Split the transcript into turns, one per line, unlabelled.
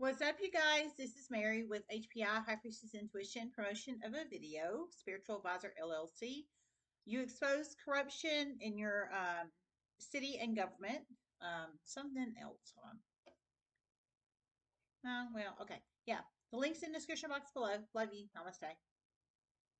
What's up, you guys? This is Mary with HPI High Priestess Intuition, promotion of a video, Spiritual Advisor LLC. You expose corruption in your um, city and government. Um, something else. Hold on. Uh, well, okay. Yeah. The link's in the description box below. Love you. Namaste.